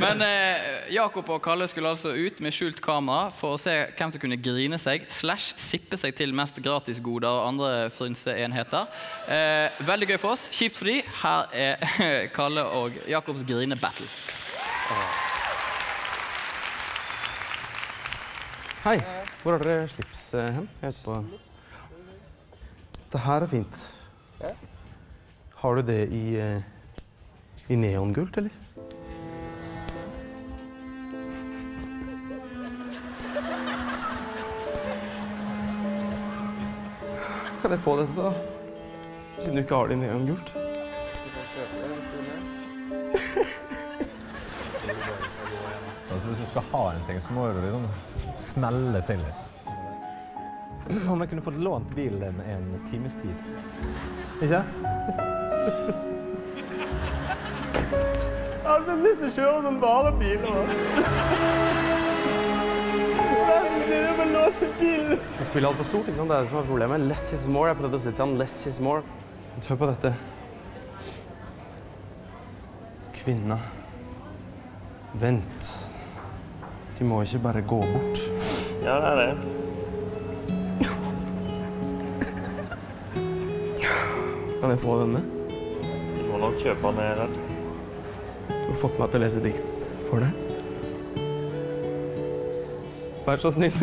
Men eh, Jakob og Kalle skulle altså ut med skjult kamera for å se hvem som kunne grine seg slash sippe seg til mest gratisgoder og andre frynseenheter. Eh, veldig gøy for oss. Kjipt for de. Her er Kalle og Jakobs grine-battle. Hei. Hvor har dere slips eh, hen? Jeg er ute på Det her er fint. Har du det i, eh, i neongult, eller? Kan jeg få dette, da? Siden du ikke har det i neongult. Altså, hvis du skal ha en ting, så må du liksom smelle til litt. Om jeg kunne fått lånt bilen din en times tid. Ikke? Jeg hadde lyst til å kjøre sånn varebil. Det spiller altfor stort, ikke sant? Det er det som er problemet. Less is more. Jeg prøvde å si til han less is more. Hør på dette. Kvinna. Vent. De må ikke bare gå bort. Ja, det er det. Kan jeg få denne? Du må nok kjøpe den her. Du har fått meg til å lese dikt for deg. Vær så snill.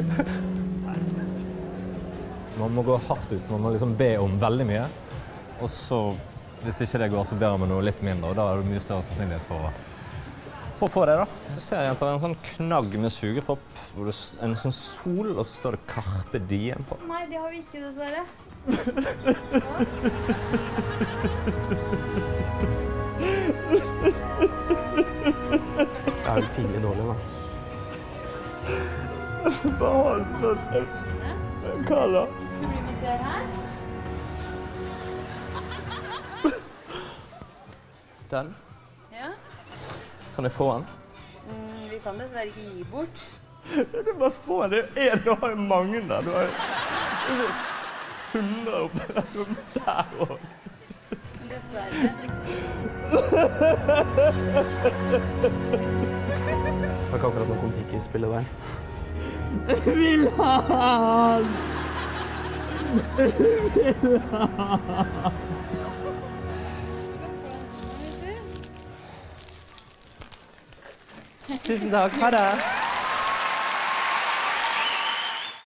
Man må gå hardt ut. Man må liksom be om veldig mye. Og så, hvis ikke det går, så ber man noe litt mindre. Og da er det mye større sannsynlighet for å, for å få det, da. Jeg ser jenter en sånn knagg med sugepropp. Hvor det er en sånn sol, og så står det Carpe Diem på. Nei, det har vi ikke, dessverre. Det er jo pinlig dårlig, da. Behold sånn. Hva da? Hvis du blir med ser her. Den. Ja. Kan jeg få den? Mm, vi kan dessverre ikke gi bort. Du bare få det. Er, du har jo mange der. Du har jo hundre oppi der òg. Dessverre. Det var ikke akkurat noe I spillet der. Tusen takk. Ha det.